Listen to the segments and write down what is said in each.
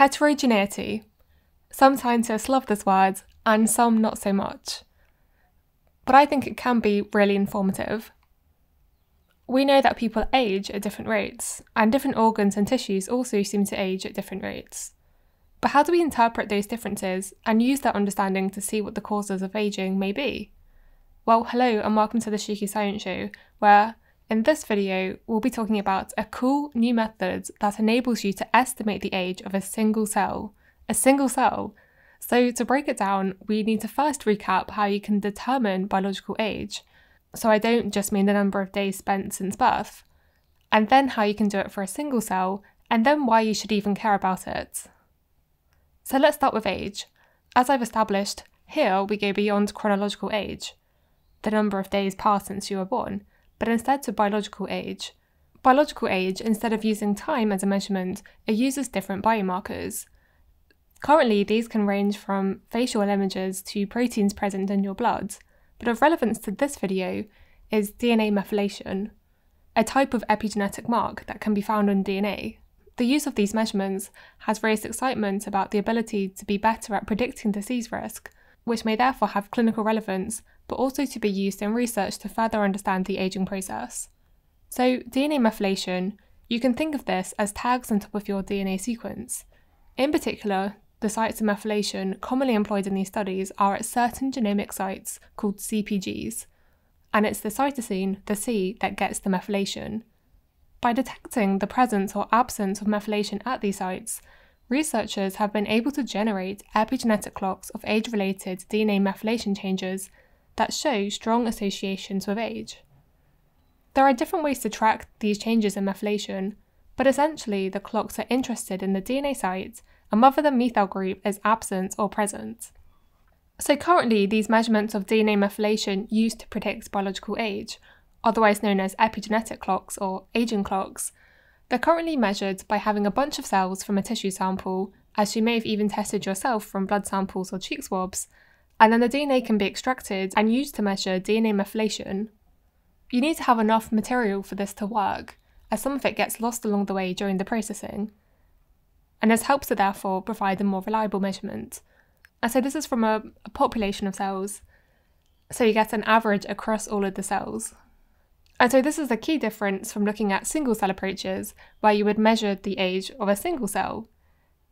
Heterogeneity. Some scientists love this word, and some not so much. But I think it can be really informative. We know that people age at different rates, and different organs and tissues also seem to age at different rates. But how do we interpret those differences and use that understanding to see what the causes of aging may be? Well, hello and welcome to the Sheekey Science Show, where in this video we'll be talking about a cool new method that enables you to estimate the age of a single cell. A single cell! So, to break it down, we need to first recap how you can determine biological age. So, I don't just mean the number of days spent since birth, and then how you can do it for a single cell, and then why you should even care about it. So let's start with age. As I've established, here we go beyond chronological age, the number of days passed since you were born, but instead to biological age. Biological age, instead of using time as a measurement, it uses different biomarkers. Currently, these can range from facial images to proteins present in your blood, but of relevance to this video is DNA methylation, a type of epigenetic mark that can be found on DNA. The use of these measurements has raised excitement about the ability to be better at predicting disease risk, which may therefore have clinical relevance, but also to be used in research to further understand the aging process. So, DNA methylation, you can think of this as tags on top of your DNA sequence. In particular, the sites of methylation commonly employed in these studies are at certain genomic sites called CPGs, and it's the cytosine, the C, that gets the methylation. By detecting the presence or absence of methylation at these sites, researchers have been able to generate epigenetic clocks of age related DNA methylation changes that show strong associations with age. There are different ways to track these changes in methylation, but essentially the clocks are interested in the DNA site and whether the methyl group is absent or present. So currently, these measurements of DNA methylation used to predict biological age otherwise known as epigenetic clocks or aging clocks, they're currently measured by having a bunch of cells from a tissue sample, as you may have even tested yourself from blood samples or cheek swabs, and then the DNA can be extracted and used to measure DNA methylation. You need to have enough material for this to work, as some of it gets lost along the way during the processing. And this helps to therefore provide a more reliable measurement. And so this is from a, a population of cells, so you get an average across all of the cells. And so this is the key difference from looking at single cell approaches, where you would measure the age of a single cell.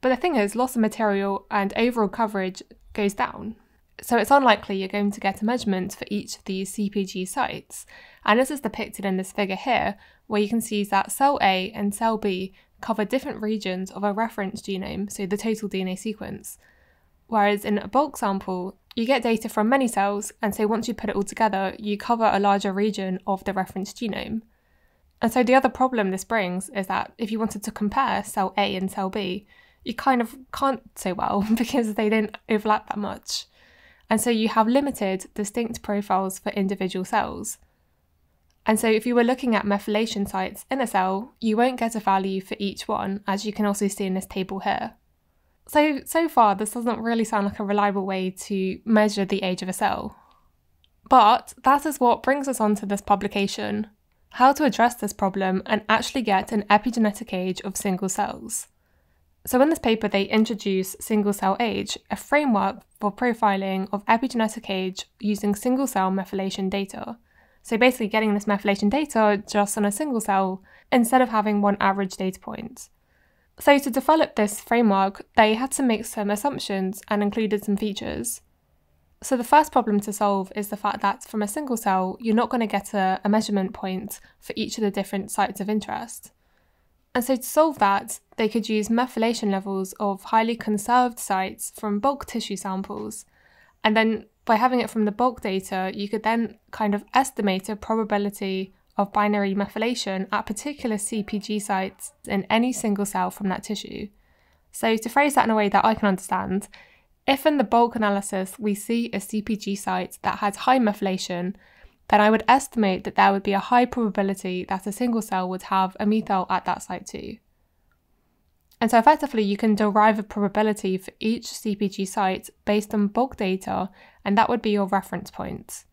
But the thing is, loss of material and overall coverage goes down. So it's unlikely you're going to get a measurement for each of these CPG sites. And this is depicted in this figure here, where you can see that cell A and cell B cover different regions of a reference genome, so the total DNA sequence. Whereas in a bulk sample, you get data from many cells, and so once you put it all together, you cover a larger region of the reference genome. And so the other problem this brings is that if you wanted to compare cell A and cell B, you kind of can't so well because they don't overlap that much. And so you have limited, distinct profiles for individual cells. And so if you were looking at methylation sites in a cell, you won't get a value for each one, as you can also see in this table here. So, so far, this doesn't really sound like a reliable way to measure the age of a cell. But that is what brings us on to this publication how to address this problem and actually get an epigenetic age of single cells. So, in this paper, they introduce single cell age, a framework for profiling of epigenetic age using single cell methylation data. So, basically, getting this methylation data just on a single cell instead of having one average data point. So, to develop this framework, they had to make some assumptions and included some features. So, the first problem to solve is the fact that from a single cell, you're not going to get a, a measurement point for each of the different sites of interest. And so, to solve that, they could use methylation levels of highly conserved sites from bulk tissue samples. And then, by having it from the bulk data, you could then kind of estimate a probability of binary methylation at particular CPG sites in any single cell from that tissue. So, to phrase that in a way that I can understand, if in the bulk analysis we see a CPG site that has high methylation, then I would estimate that there would be a high probability that a single cell would have a methyl at that site too. And so effectively, you can derive a probability for each CPG site based on bulk data, and that would be your reference point.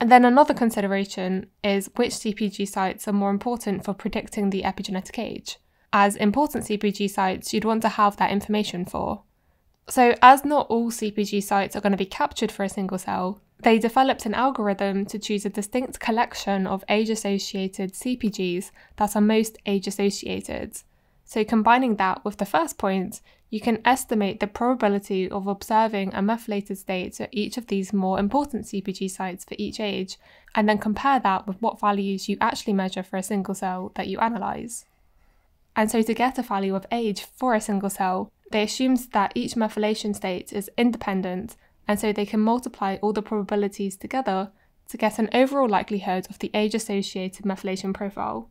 And then another consideration is which CPG sites are more important for predicting the epigenetic age. as important CPG sites you'd want to have that information for. So, as not all CPG sites are going to be captured for a single cell, they developed an algorithm to choose a distinct collection of age associated CPGs that are most age associated. So, combining that with the first point, you can estimate the probability of observing a methylated state at each of these more important CPG sites for each age, and then compare that with what values you actually measure for a single cell that you analyse. And so, to get a value of age for a single cell, they assumed that each methylation state is independent, and so they can multiply all the probabilities together to get an overall likelihood of the age associated methylation profile.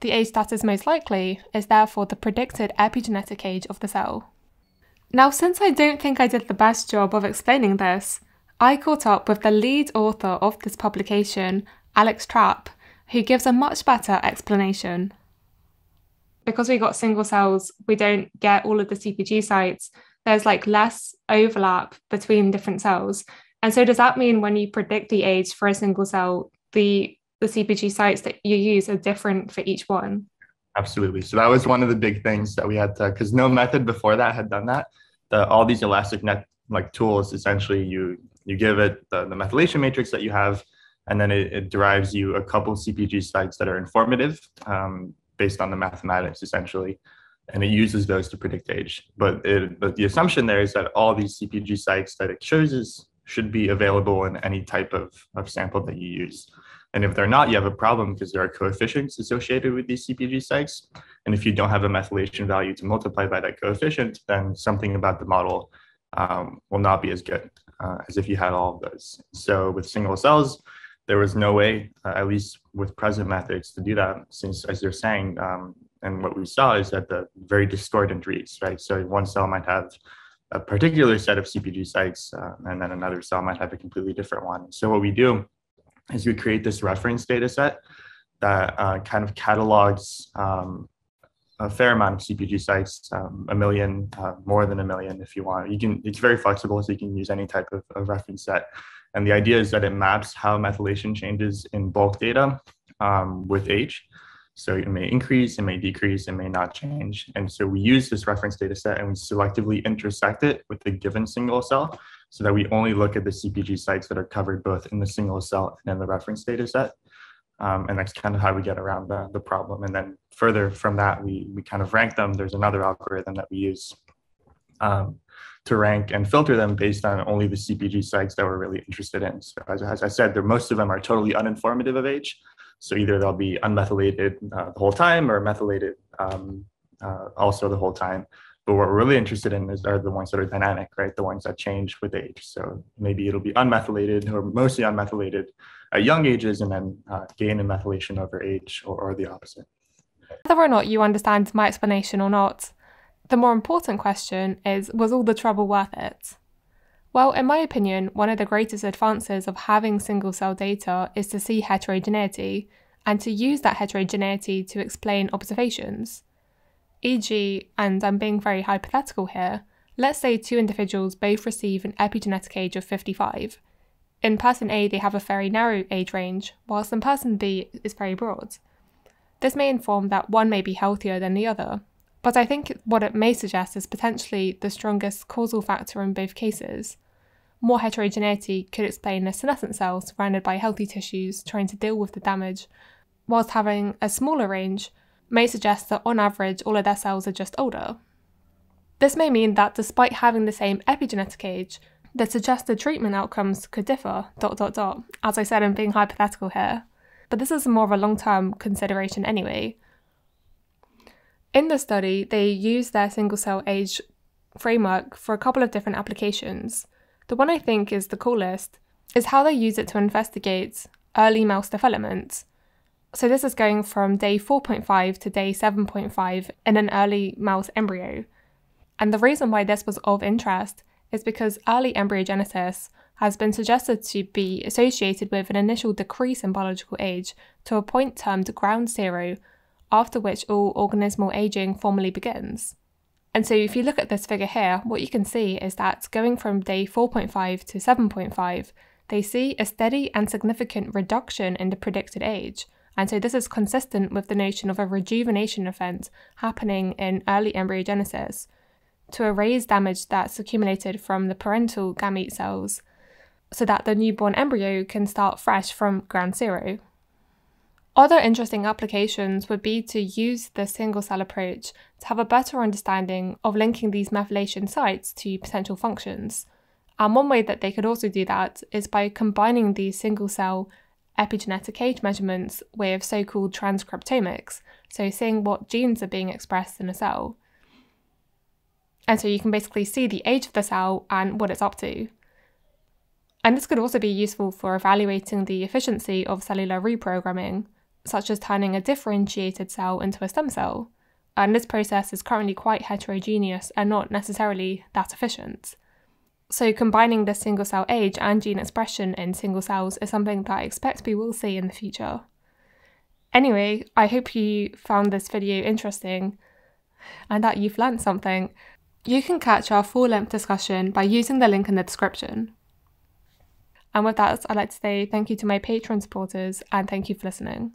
The age that is most likely is therefore the predicted epigenetic age of the cell. Now, since I don't think I did the best job of explaining this, I caught up with the lead author of this publication, Alex Trapp, who gives a much better explanation. Because we got single cells, we don't get all of the CPG sites. There's like less overlap between different cells. And so, does that mean when you predict the age for a single cell, the the CPG sites that you use are different for each one? Absolutely. So that was one of the big things that we had to, because no method before that had done that. The, all these elastic net like tools, essentially, you you give it the, the methylation matrix that you have, and then it, it derives you a couple CPG sites that are informative um, based on the mathematics, essentially, and it uses those to predict age. But, it, but the assumption there is that all these CPG sites that it chooses should be available in any type of, of sample that you use. And if they're not, you have a problem because there are coefficients associated with these CPG sites. And if you don't have a methylation value to multiply by that coefficient, then something about the model um, will not be as good uh, as if you had all of those. So with single cells, there was no way, uh, at least with present methods, to do that. Since, as you're saying, um, and what we saw is that the very discordant reads, right? So one cell might have a particular set of CPG sites, uh, and then another cell might have a completely different one. So what we do is we create this reference data set that uh, kind of catalogs um, a fair amount of CPG sites, um, a million, uh, more than a million if you want. You can, it's very flexible, so you can use any type of, of, reference set. And the idea is that it maps how methylation changes in bulk data um, with age. So it may increase, it may decrease, it may not change. And so we use this reference data set and we selectively intersect it with the given single cell so that we only look at the CPG sites that are covered both in the single cell and in the reference data set. Um, and that's kind of how we get around the, the problem. And then further from that, we, we kind of rank them. There's another algorithm that we use um, to rank and filter them based on only the CPG sites that we're really interested in. So as, as I said, most of them are totally uninformative of age. So either they'll be unmethylated uh, the whole time or methylated um, uh, also the whole time. But what we're really interested in is are the ones that are dynamic, right? The ones that change with age. So maybe it'll be unmethylated or mostly unmethylated at young ages and then uh, gain in methylation over age or, or the opposite. Whether or not you understand my explanation or not, the more important question is was all the trouble worth it? Well, in my opinion, one of the greatest advances of having single cell data is to see heterogeneity and to use that heterogeneity to explain observations. E.g., and I'm being very hypothetical here, let's say two individuals both receive an epigenetic age of 55. In person A, they have a very narrow age range, whilst in person B is very broad. This may inform that one may be healthier than the other, but I think what it may suggest is potentially the strongest causal factor in both cases. More heterogeneity could explain a senescent cell surrounded by healthy tissues trying to deal with the damage, whilst having a smaller range may suggest that on average all of their cells are just older. This may mean that despite having the same epigenetic age, the suggested treatment outcomes could differ, dot dot dot. As I said, I'm being hypothetical here, but this is more of a long-term consideration anyway. In the study, they used their single cell age framework for a couple of different applications. The one I think is the coolest is how they use it to investigate early mouse development. So this is going from day 4.5 to day 7.5 in an early mouse embryo. And the reason why this was of interest is because early embryogenesis has been suggested to be associated with an initial decrease in biological age to a point termed ground zero, after which all organismal aging formally begins. And so, if you look at this figure here, what you can see is that going from day 4.5 to 7.5, they see a steady and significant reduction in the predicted age, And so this is consistent with the notion of a rejuvenation event happening in early embryogenesis to erase damage that's accumulated from the parental gamete cells so that the newborn embryo can start fresh from ground zero. Other interesting applications would be to use the single cell approach to have a better understanding of linking these methylation sites to potential functions. And one way that they could also do that is by combining these single cell epigenetic age measurements with so called transcriptomics, so seeing what genes are being expressed in a cell. And so you can basically see the age of the cell and what it's up to. And this could also be useful for evaluating the efficiency of cellular reprogramming, such as turning a differentiated cell into a stem cell. And this process is currently quite heterogeneous and not necessarily that efficient. So, combining the single cell age and gene expression in single cells is something that I expect we will see in the future. Anyway, I hope you found this video interesting and that you've learned something. You can catch our full length discussion by using the link in the description. And with that, I'd like to say thank you to my Patreon supporters and thank you for listening.